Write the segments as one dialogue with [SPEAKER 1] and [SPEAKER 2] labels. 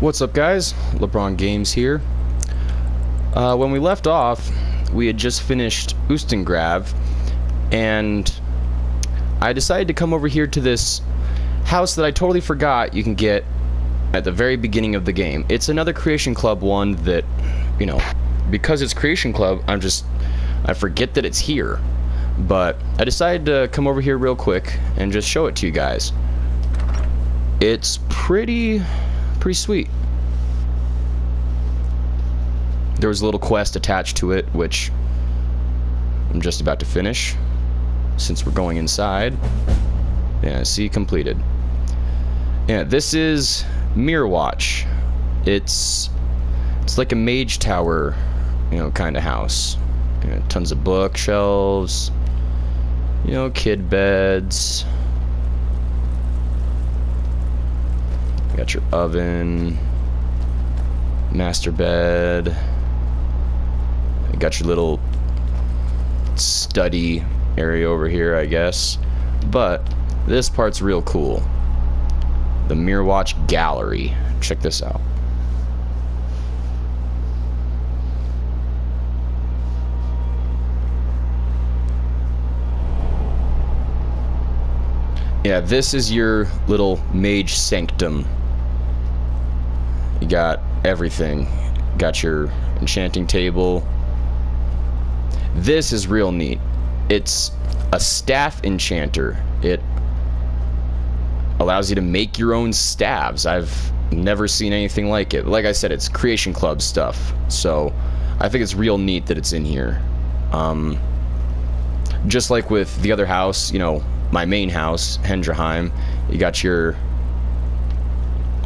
[SPEAKER 1] What's up, guys? LeBron Games here. Uh, when we left off, we had just finished Ustengrav, and I decided to come over here to this house that I totally forgot you can get at the very beginning of the game. It's another Creation Club one that, you know, because it's Creation Club, I'm just, I forget that it's here. But I decided to come over here real quick and just show it to you guys. It's pretty, pretty sweet. There was a little quest attached to it, which I'm just about to finish, since we're going inside. Yeah, see, completed. Yeah, this is Myrwatch. It's it's like a mage tower, you know, kind of house. You know, tons of bookshelves, you know, kid beds. Got your oven, master bed. Got your little study area over here, I guess. But this part's real cool. The Myrwatch Gallery. Check this out. Yeah, this is your little mage sanctum. You got everything. Got your enchanting table. This is real neat. It's a staff enchanter. It allows you to make your own staves. I've never seen anything like it. Like I said, it's Creation Club stuff. So I think it's real neat that it's in here. Um, just like with the other house, you know, my main house, Hendraheim, you got your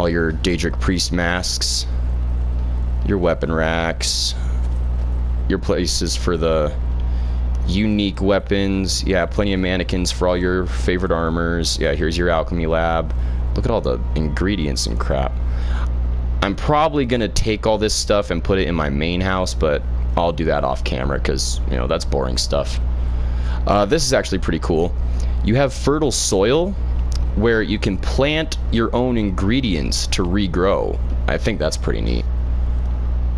[SPEAKER 1] all your Daedric priest masks, your weapon racks, your places for the unique weapons. Yeah, plenty of mannequins for all your favorite armors. Yeah, here's your alchemy lab. Look at all the ingredients and crap. I'm probably going to take all this stuff and put it in my main house, but I'll do that off camera because, you know, that's boring stuff. Uh, this is actually pretty cool. You have fertile soil where you can plant your own ingredients to regrow. I think that's pretty neat.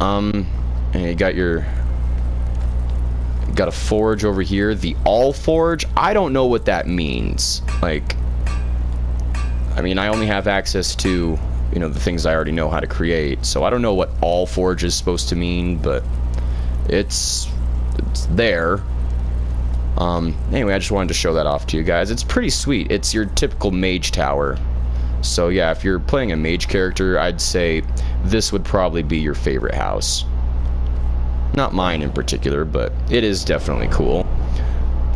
[SPEAKER 1] Um, and you got your got a forge over here the all forge i don't know what that means like i mean i only have access to you know the things i already know how to create so i don't know what all forge is supposed to mean but it's it's there um anyway i just wanted to show that off to you guys it's pretty sweet it's your typical mage tower so yeah if you're playing a mage character i'd say this would probably be your favorite house not mine in particular, but it is definitely cool.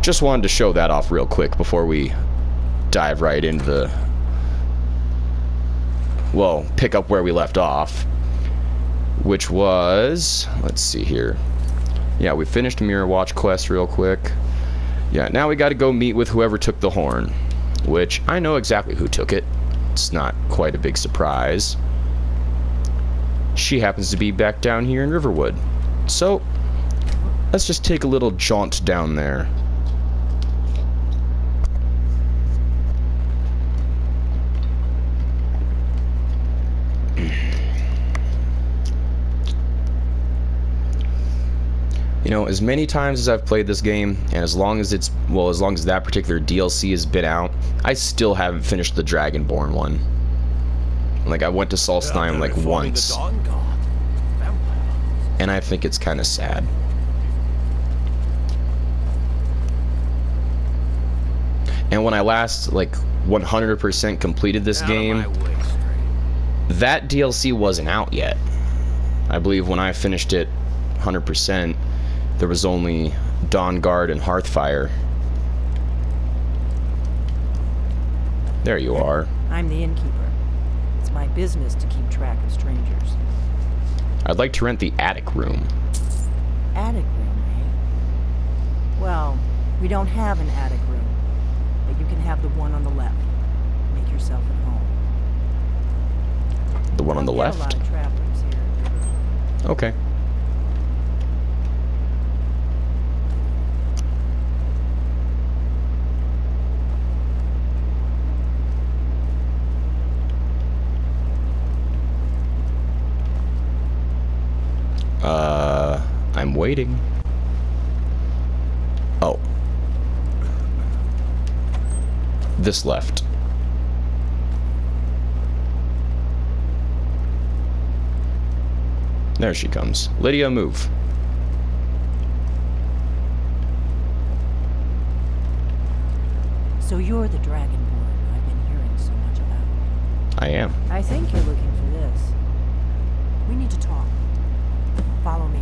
[SPEAKER 1] Just wanted to show that off real quick before we dive right into the... Well, pick up where we left off. Which was... Let's see here. Yeah, we finished Myrwatch quest real quick. Yeah, now we gotta go meet with whoever took the horn. Which, I know exactly who took it. It's not quite a big surprise. She happens to be back down here in Riverwood. So, let's just take a little jaunt down there. You know, as many times as I've played this game, and as long as it's, well, as long as that particular DLC has been out, I still haven't finished the Dragonborn one. Like, I went to Solstheim, like, once and I think it's kind of sad. And when I last like 100% completed this game, that DLC wasn't out yet. I believe when I finished it 100%, there was only Dawnguard and Hearthfire. There you are.
[SPEAKER 2] I'm the innkeeper. It's my business to keep track of strangers.
[SPEAKER 1] I'd like to rent the attic room.
[SPEAKER 2] Attic room, eh? Well, we don't have an attic room, but you can have the one on the left. Make yourself at home.
[SPEAKER 1] The one on the left? Okay. Uh, I'm waiting. Oh. This left. There she comes. Lydia, move.
[SPEAKER 2] So you're the Dragonborn I've been hearing so much about.
[SPEAKER 1] I am.
[SPEAKER 2] I think you're looking for this. We need to talk. Follow me.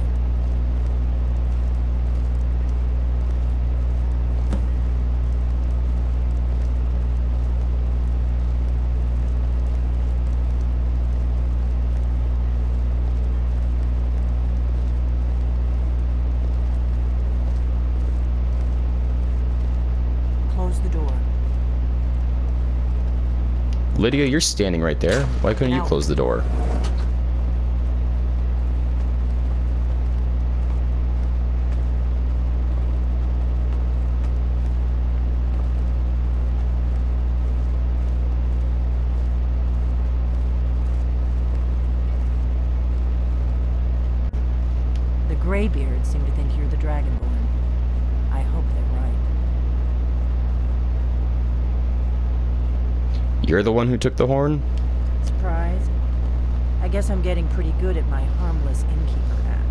[SPEAKER 2] Close the door.
[SPEAKER 1] Lydia, you're standing right there. Why couldn't you close the door?
[SPEAKER 2] Greybeards seem to think you're the Dragonborn. I hope they're right.
[SPEAKER 1] You're the one who took the horn?
[SPEAKER 2] Surprised? I guess I'm getting pretty good at my harmless innkeeper act.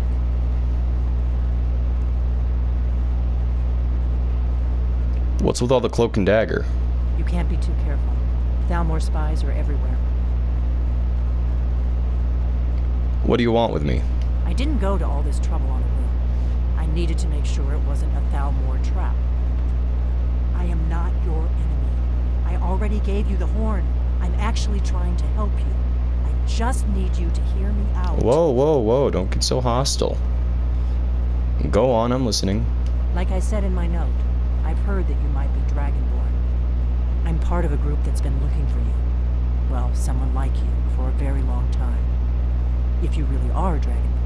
[SPEAKER 1] What's with all the cloak and dagger?
[SPEAKER 2] You can't be too careful. Thalmor spies are everywhere.
[SPEAKER 1] What do you want with me?
[SPEAKER 2] I didn't go to all this trouble on a whim. I needed to make sure it wasn't a Thalmor trap. I am not your enemy. I already gave you the horn. I'm actually trying to help you. I just need you to hear me out.
[SPEAKER 1] Whoa, whoa, whoa, don't get so hostile. Go on, I'm listening.
[SPEAKER 2] Like I said in my note, I've heard that you might be Dragonborn. I'm part of a group that's been looking for you. Well, someone like you for a very long time. If you really are a Dragonborn.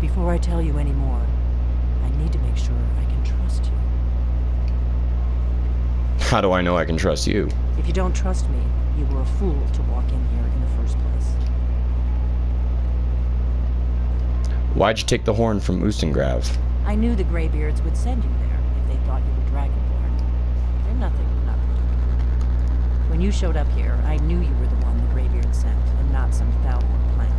[SPEAKER 2] Before I tell you any more, I need to make sure I can trust you.
[SPEAKER 1] How do I know I can trust you?
[SPEAKER 2] If you don't trust me, you were a fool to walk in here in the first place.
[SPEAKER 1] Why'd you take the horn from Ustengrav?
[SPEAKER 2] I knew the Greybeards would send you there if they thought you were Dragonborn. They're nothing, nothing. When you showed up here, I knew you were the one the Greybeards sent, and not some Thalmor plant.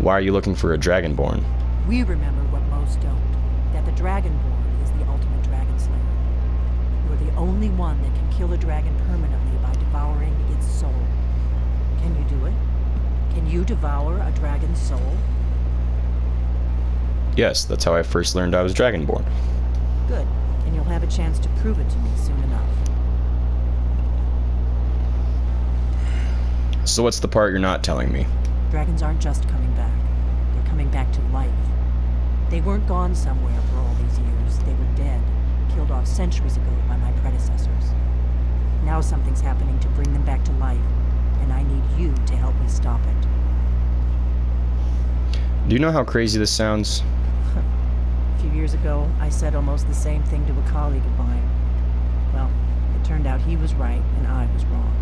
[SPEAKER 1] Why are you looking for a Dragonborn?
[SPEAKER 2] We remember what most don't, that the Dragonborn is the ultimate dragon slayer. You're the only one that can kill a dragon permanently by devouring its soul. Can you do it? Can you devour a dragon's soul?
[SPEAKER 1] Yes, that's how I first learned I was Dragonborn.
[SPEAKER 2] Good. And you'll have a chance to prove it to me soon enough.
[SPEAKER 1] So what's the part you're not telling me?
[SPEAKER 2] Dragons aren't just coming back. They're coming back to life. They weren't gone somewhere for all these years. They were dead, killed off centuries ago by my predecessors. Now something's happening to bring them back to life, and I need you to help me stop it.
[SPEAKER 1] Do you know how crazy this sounds?
[SPEAKER 2] A few years ago, I said almost the same thing to a colleague of mine. Well, it turned out he was right and I was wrong.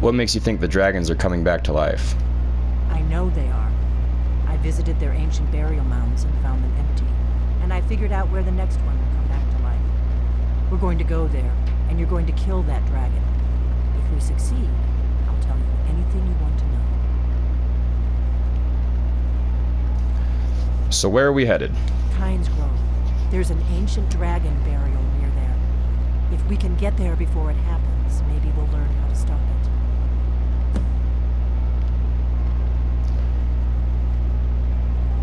[SPEAKER 1] What makes you think the dragons are coming back to life?
[SPEAKER 2] I know they are. I visited their ancient burial mounds and found them empty. And I figured out where the next one will come back to life. We're going to go there, and you're going to kill that dragon. If we succeed, I'll tell you anything you want to know.
[SPEAKER 1] So where are we headed?
[SPEAKER 2] Kynesgrove. There's an ancient dragon burial near there. If we can get there before it happens, maybe we'll learn how to stop it.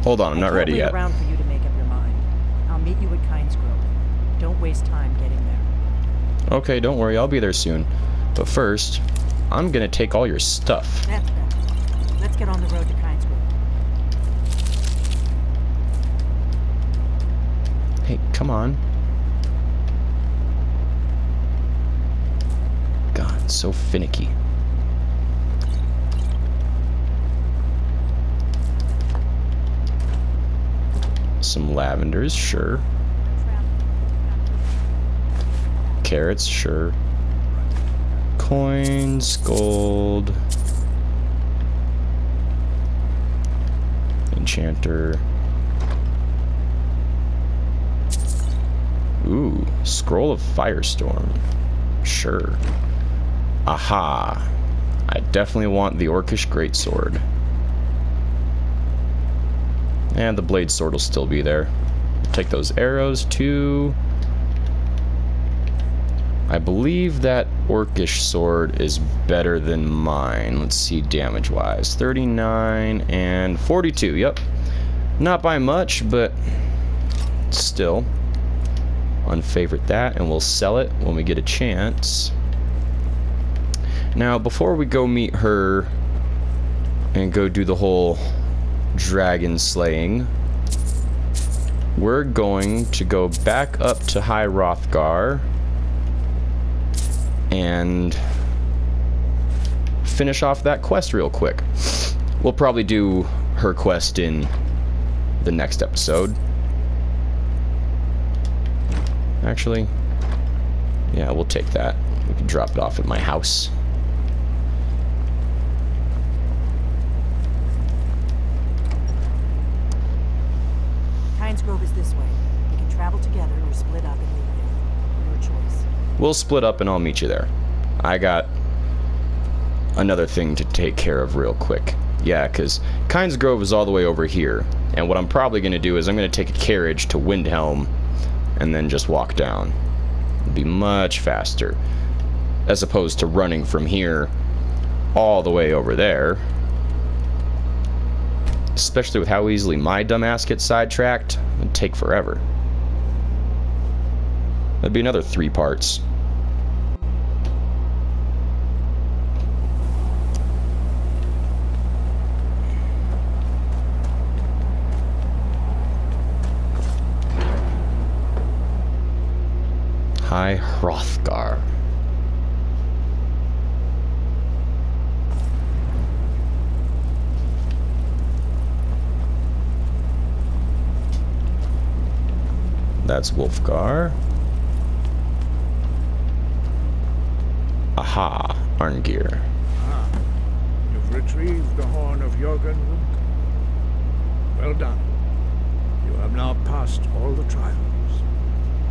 [SPEAKER 1] Hold on, I'm not ready yet.
[SPEAKER 2] around for you to make up your mind. I'll meet you at Kynesgrove. Don't waste time getting there.
[SPEAKER 1] Okay, don't worry, I'll be there soon. But first, I'm gonna take all your stuff.
[SPEAKER 2] That's better. Let's get on the road to Kynesgrove.
[SPEAKER 1] Hey, come on. God, so finicky. Some lavenders, sure. Carrots, sure. Coins, gold. Enchanter. Ooh, Scroll of Firestorm. Sure. Aha. I definitely want the Orcish Greatsword. And the Blade Sword will still be there. Take those arrows too. I believe that Orcish Sword is better than mine. Let's see damage-wise. 39 and 42, yep. Not by much, but still. Unfavorite that, and we'll sell it when we get a chance. Now, before we go meet her and go do the whole dragon slaying, we're going to go back up to High Hrothgar and finish off that quest real quick. We'll probably do her quest in the next episode. Actually, yeah, we'll take that. We can drop it off at my house.
[SPEAKER 2] Kynesgrove is this way. We can travel together or split up and meet. Your choice.
[SPEAKER 1] We'll split up and I'll meet you there. I got another thing to take care of real quick. Yeah, because Kynesgrove is all the way over here. And what I'm probably going to do is I'm going to take a carriage to Windhelm and then just walk down. It'll be much faster. As opposed to running from here all the way over there. Especially with how easily my dumbass gets sidetracked. It'd take forever. That'd be another three parts. High Hrothgar. That's Wulfgar. Aha, Arngeir.
[SPEAKER 3] Ah, you've retrieved the horn of Jurgen Well done. You have now passed all the trials.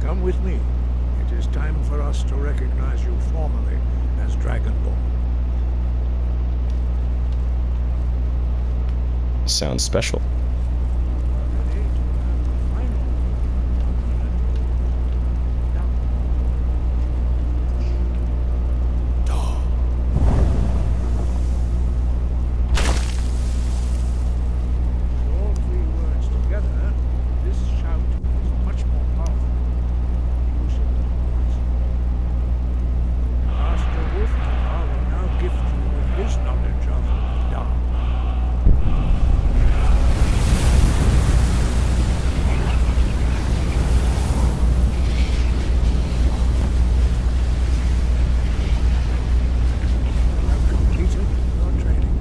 [SPEAKER 3] Come with me. It is time for us to recognize you formally as Dragonborn.
[SPEAKER 1] Sounds special.
[SPEAKER 3] Ready to have the final All three words together, this shout is much more powerful than the use of the voice. Master Wulfgar will now gift you with his knowledge of dark. You have completed your training,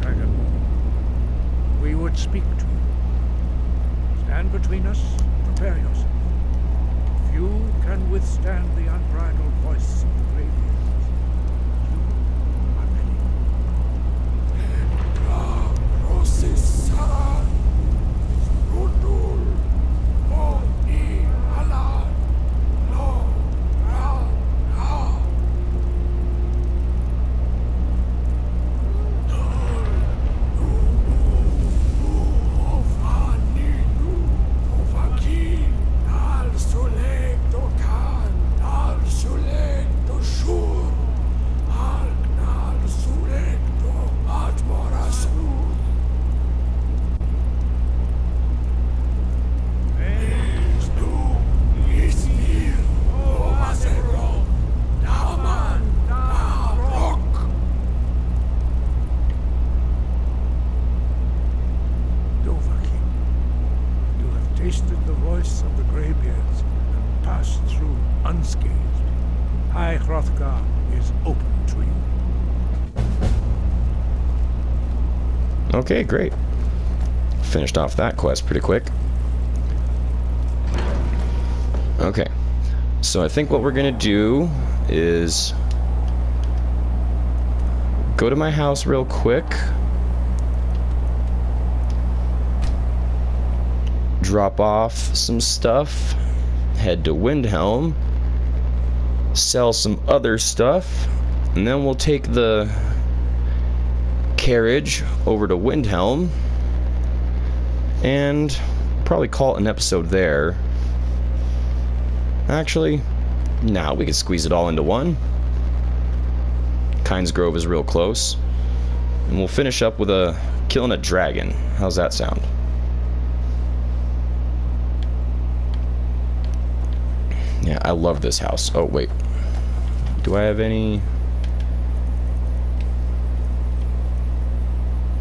[SPEAKER 3] Dragonborn. We would speak to you. Stand between us, prepare yourself. Few can withstand the unbridled voice of the Greybeards. You are many. Tasted the voice of the Greybeards and passed through unscathed. High Hrothgar is open to you.
[SPEAKER 1] Okay, great. Finished off that quest pretty quick. Okay. So I think what we're gonna do is go to my house real quick. Drop off some stuff. Head to Windhelm. Sell some other stuff. And then we'll take the carriage over to Windhelm. And probably call it an episode there. Actually, now we could squeeze it all into one. Kynesgrove is real close. And we'll finish up with a killing a dragon. How's that sound? Yeah, I love this house. Oh, wait. Do I have any...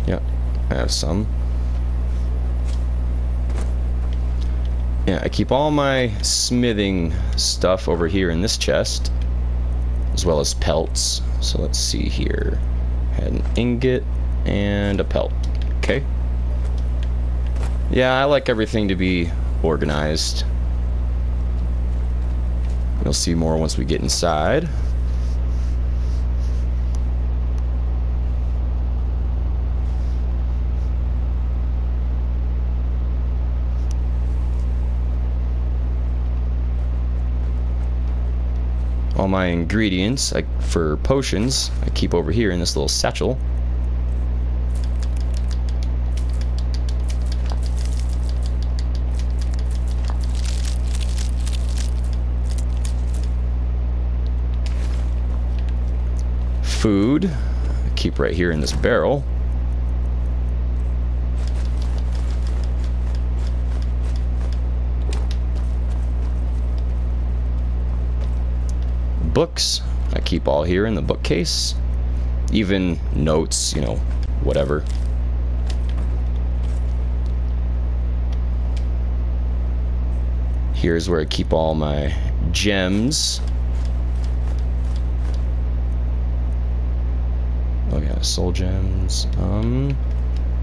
[SPEAKER 1] Yeah, I have some. Yeah, I keep all my smithing stuff over here in this chest, as well as pelts. So let's see here. Had an ingot and a pelt. Okay. Yeah, I like everything to be organized. You'll see more once we get inside. all my ingredients like for potions I keep over here in this little satchel food keep right here in this barrel books. I keep all here in the bookcase. Even notes, you know, whatever. Here's where I keep all my gems. Oh yeah, soul gems. Um,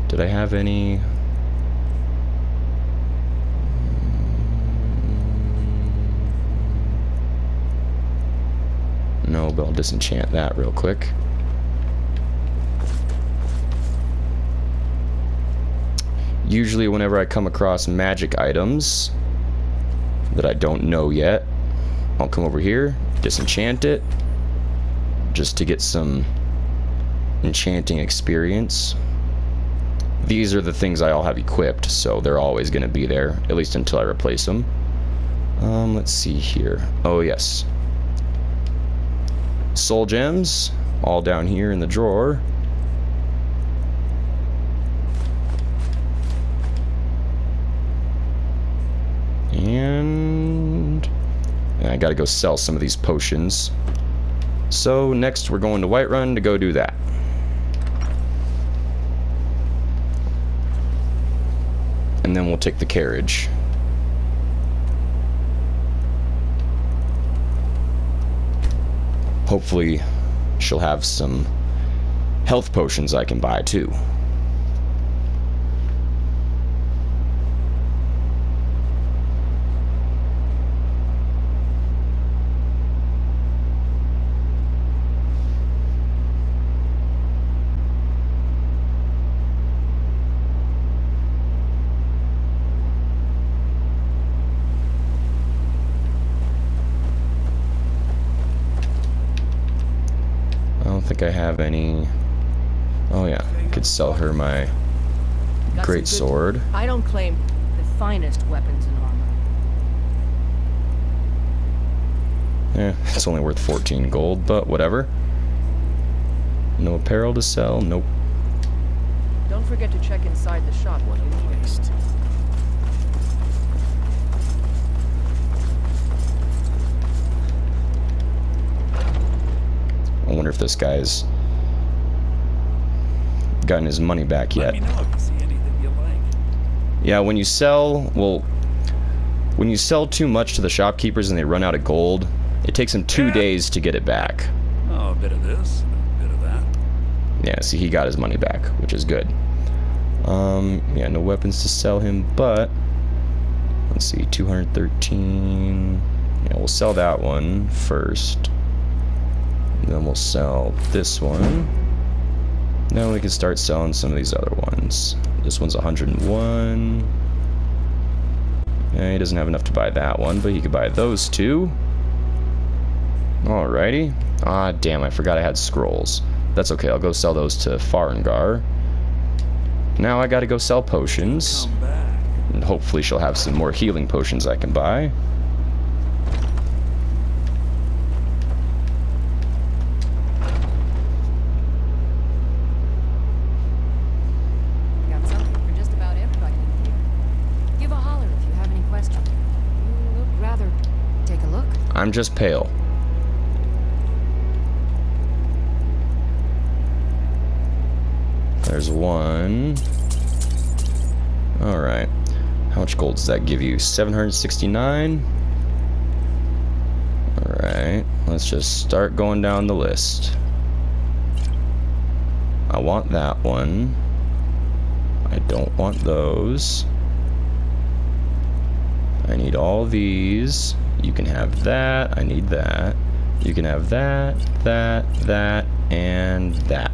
[SPEAKER 1] did I have any? No, but I'll disenchant that real quick. Usually whenever I come across magic items that I don't know yet, I'll come over here, disenchant it, just to get some enchanting experience. These are the things I all have equipped, so they're always going to be there, at least until I replace them. Um, let's see here. Oh, yes soul gems, all down here in the drawer. And I gotta go sell some of these potions. So next we're going to Whiterun to go do that. And then we'll take the carriage. hopefully she'll have some health potions I can buy too. think I have any... Oh yeah, I could sell her my great sword.
[SPEAKER 4] I don't claim the finest weapons and armor.
[SPEAKER 1] Yeah, it's only worth 14 gold, but whatever. No apparel to sell, nope.
[SPEAKER 4] Don't forget to check inside the shop what you need.
[SPEAKER 1] If this guy's gotten his money back yet. Yeah, when you sell, well, when you sell too much to the shopkeepers and they run out of gold, it takes them two yeah. days to get it back.
[SPEAKER 5] Oh, a bit of this, a bit of that.
[SPEAKER 1] Yeah, see, he got his money back, which is good. Um, yeah, no weapons to sell him, but let's see, 213. Yeah, we'll sell that one first. Then we'll sell this one. Now we can start selling some of these other ones. This one's 101. Yeah, he doesn't have enough to buy that one, but he could buy those two. Alrighty. Ah, damn, I forgot I had scrolls. That's okay, I'll go sell those to Farengar. Now I gotta go sell potions. And hopefully she'll have some more healing potions I can buy.
[SPEAKER 4] Got something for just about everybody in here. Give a holler if you have any questions. You look rather... Take a look.
[SPEAKER 1] I'm just pale. There's one. Alright. How much gold does that give you? 769? Alright. Let's just start going down the list. I want that one. I don't want those. I need all these. You can have that. I need that. You can have that, that, that, and that.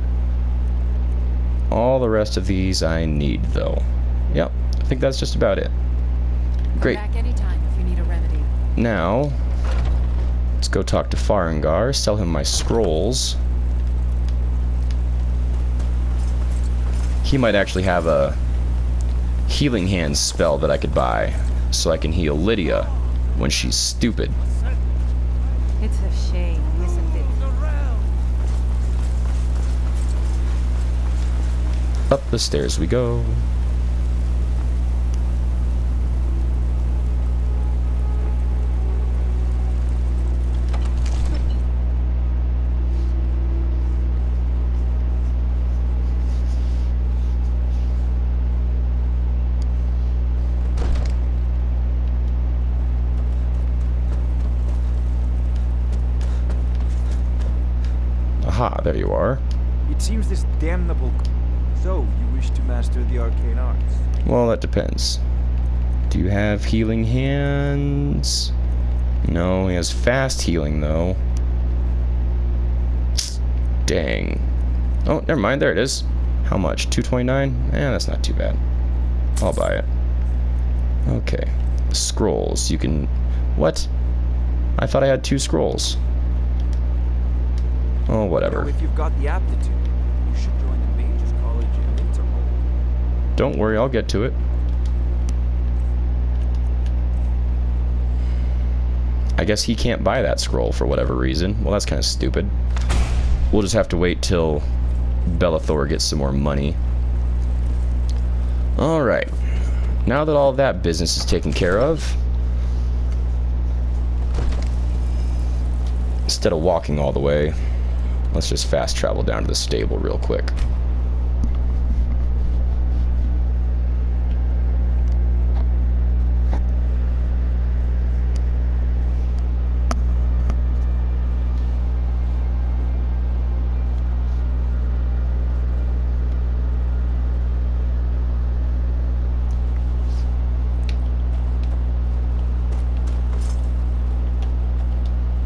[SPEAKER 1] All the rest of these I need, though. Yep, I think that's just about it. Great.
[SPEAKER 4] Back anytime if you need a remedy.
[SPEAKER 1] Now, let's go talk to Farengar, sell him my scrolls. He might actually have a healing hands spell that I could buy, so I can heal Lydia when she's stupid.
[SPEAKER 2] It's a shame, isn't it?
[SPEAKER 1] Up the stairs we go. Aha, there you are.
[SPEAKER 6] It seems this damnable. So, you wish to master the arcane arts?
[SPEAKER 1] Well, that depends. Do you have healing hands? No, he has fast healing though. Dang. Oh, never mind. There it is. How much? 229? Eh, that's not too bad. I'll buy it. Okay. Scrolls. You can. What? I thought I had two scrolls. Oh, whatever.
[SPEAKER 6] if you've got the aptitude, you should join the Mages College in Winterhold.
[SPEAKER 1] Don't worry, I'll get to it. I guess he can't buy that scroll for whatever reason. Well, that's kind of stupid. We'll just have to wait till Belethor gets some more money. Alright. Now that all that business is taken care of, instead of walking all the way, let's just fast travel down to the stable real quick.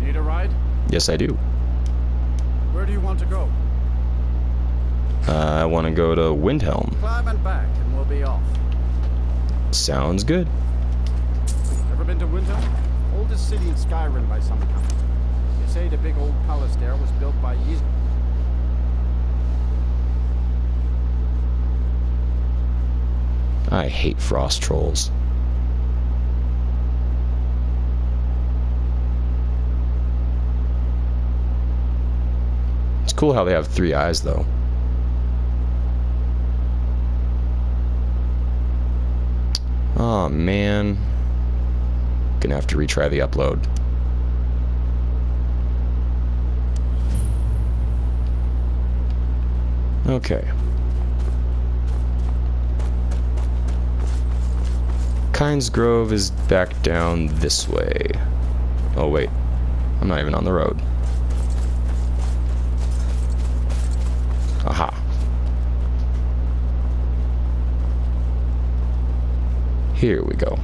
[SPEAKER 7] Need a ride?
[SPEAKER 1] Yes, I do.
[SPEAKER 7] Do you want to go?
[SPEAKER 1] Uh, I want to go to Windhelm.
[SPEAKER 7] Climb and back, and we'll be off.
[SPEAKER 1] Sounds good.
[SPEAKER 7] Ever been to Windhelm? Oldest city in Skyrim by some count. They say the big old palace there was built by Ys.
[SPEAKER 1] I hate frost trolls. It's cool how they have three eyes, though. Oh man. Gonna have to retry the upload. Okay. Kynesgrove is back down this way. Oh wait, I'm not even on the road. Here we go.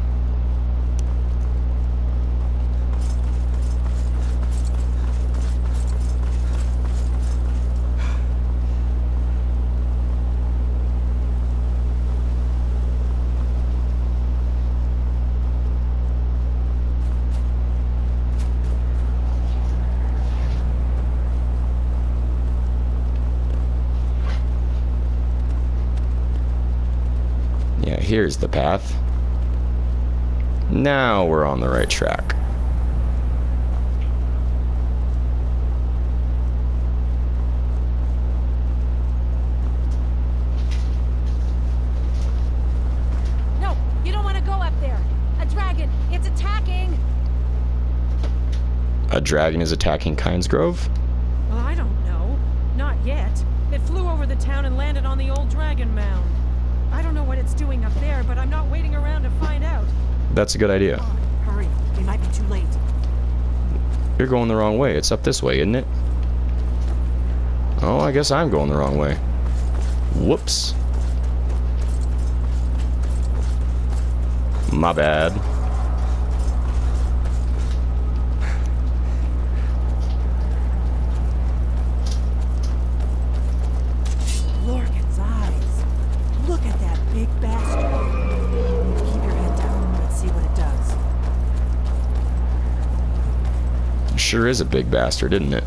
[SPEAKER 8] here's the path. Now we're on the right track.
[SPEAKER 9] No, you don't want to go up there. A dragon. It's attacking.
[SPEAKER 8] A dragon is attacking Kynesgrove?
[SPEAKER 2] Well, I don't know. Not yet. It flew over the town and landed on the old dragon mound. I don't know what it's doing up there, but I'm not waiting around to find out.
[SPEAKER 8] That's a good idea.
[SPEAKER 2] Hurry, we might be too late.
[SPEAKER 8] You're going the wrong way. It's up this way, isn't it? Oh, I guess I'm going the wrong way. Whoops. My bad. Sure is a big bastard, isn't it?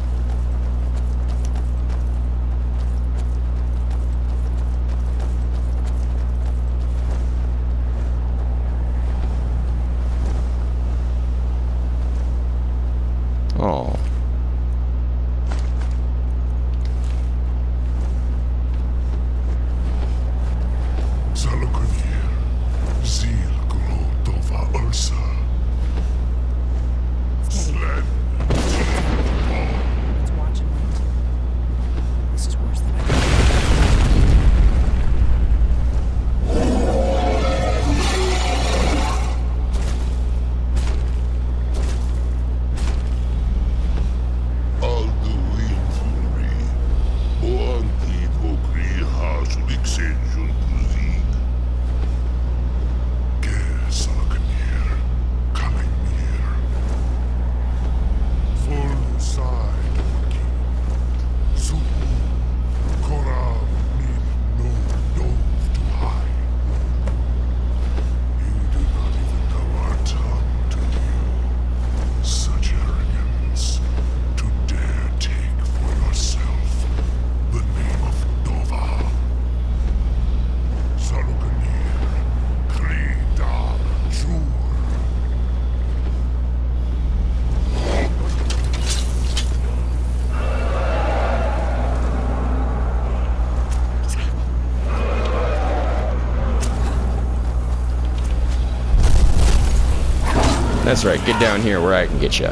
[SPEAKER 8] That's right. Get down here where I can get you.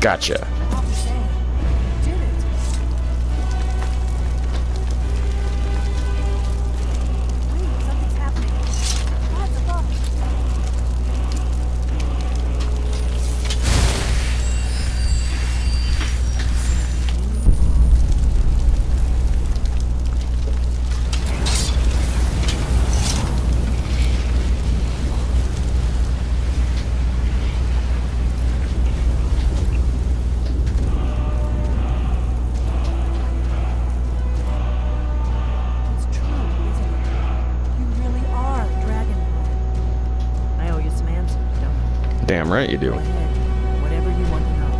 [SPEAKER 8] Gotcha. Right you do.
[SPEAKER 2] Whatever you want to know.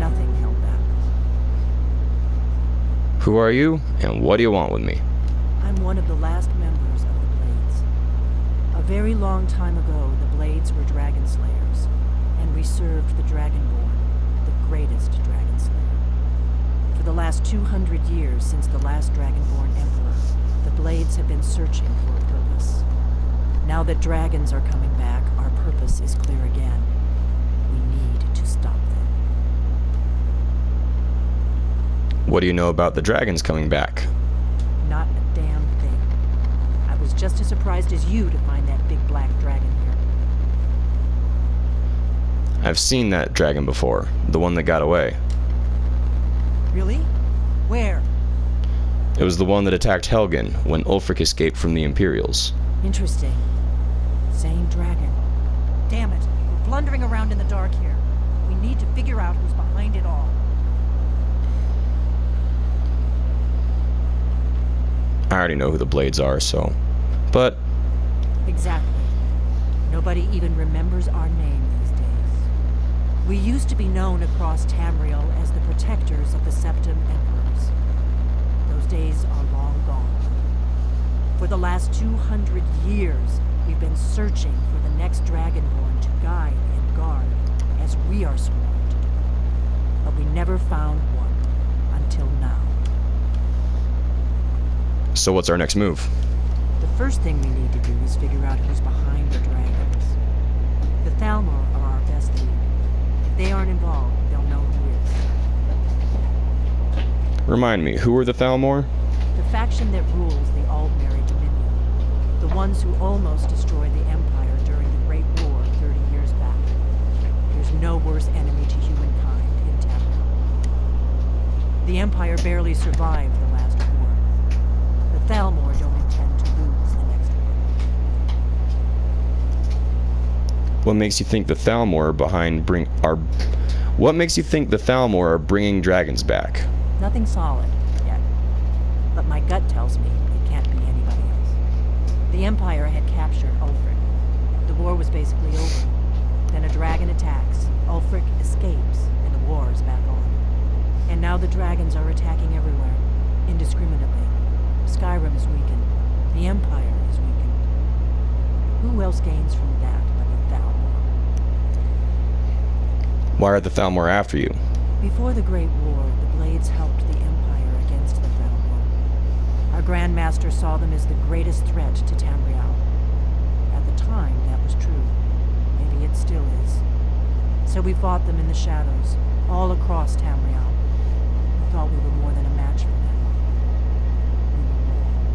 [SPEAKER 2] Nothing held back.
[SPEAKER 8] Who are you, and what do you want with me?
[SPEAKER 2] I'm one of the last members of the Blades. A very long time ago, the Blades were dragon slayers, and we served the Dragonborn, the greatest dragon slayer. For the last 200 years since the last Dragonborn Emperor, the Blades have been searching for a purpose. Now that dragons are coming back, our purpose is clear again. We need to stop them.
[SPEAKER 8] What do you know about the dragons coming back?
[SPEAKER 2] Not a damn thing. I was just as surprised as you to find that big black dragon here.
[SPEAKER 8] I've seen that dragon before, the one that got away.
[SPEAKER 2] Really? Where?
[SPEAKER 8] It was the one that attacked Helgen when Ulfric escaped from the Imperials.
[SPEAKER 2] Interesting. Same dragon. Damn it. We're blundering around in the dark here. We need to figure out who's behind it all.
[SPEAKER 1] I already know who the Blades are, so. But
[SPEAKER 2] Exactly. Nobody even remembers our name these days. We used to be known across Tamriel as the protectors of the Septim Emperors. Those days are long gone. For the last 200 years, we've been searching for the next Dragonborn to guide and guard as we are sworn to do. But we never found one until now.
[SPEAKER 1] So what's our next move?
[SPEAKER 2] The first thing we need to do is figure out who's behind the dragons. The Thalmor are our best lead. If they aren't involved, they'll know who is.
[SPEAKER 1] Remind me, who are the Thalmor?
[SPEAKER 2] The faction that rules the Aldmeri Dominion. The ones who almost destroyed the Empire during the Great War 30 years back. There's no worse enemy to humankind in Tamriel. The Empire barely survived the last war. The Thalmor don't intend to lose the next war.
[SPEAKER 1] What makes you think the Thalmor are behind bring are? What makes you think the Thalmor are bringing dragons back?
[SPEAKER 2] Nothing solid yet. But my gut tells me it can't be anybody else. The Empire had captured Ulfric. The war was basically over. Then a dragon attacks, Ulfric escapes, and the war is back on. And now the dragons are attacking everywhere, indiscriminately. Skyrim is weakened. The Empire is weakened. Who else gains from that but the Thalmor?
[SPEAKER 1] Why are the Thalmor after you?
[SPEAKER 2] Before the Great War, the Blades helped the Empire against the Thalmor. Our Grand Master saw them as the greatest threat to Tamriel. At the time, that was true. Maybe it still is. So we fought them in the shadows, all across Tamriel. We thought we were more than a match for them. We were wrong.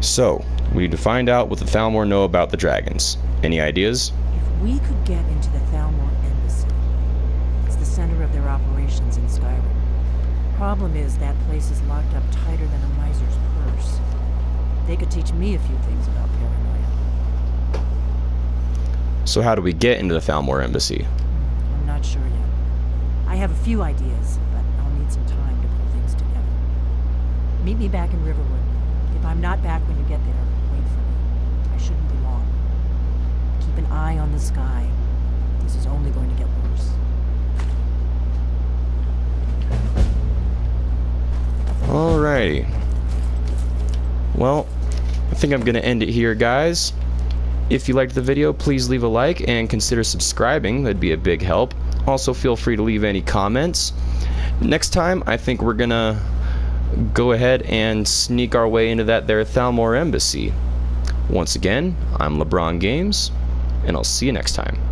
[SPEAKER 1] So, we need to find out what the Thalmor know about the dragons. Any ideas?
[SPEAKER 2] If we could get into the Thalmor Embassy, it's the center of their operations in Skyrim. Problem is, that place is locked up tighter than a miser's purse. They could teach me a few things about paranoia.
[SPEAKER 1] So how do we get into the Thalmor embassy?
[SPEAKER 2] Hmm, I'm not sure yet. I have a few ideas, but I'll need some time to pull things together. Meet me back in Riverwood. If I'm not back when you get there, wait for me. I shouldn't be long. Keep an eye on the sky. This is only going to get worse.
[SPEAKER 1] Alrighty. Well, I think I'm going to end it here, guys. If you liked the video, please leave a like and consider subscribing. That'd be a big help. Also, feel free to leave any comments. Next time, I think we're going to go ahead and sneak our way into that there Thalmor Embassy. Once again, I'm LeBron Games, and I'll see you next time.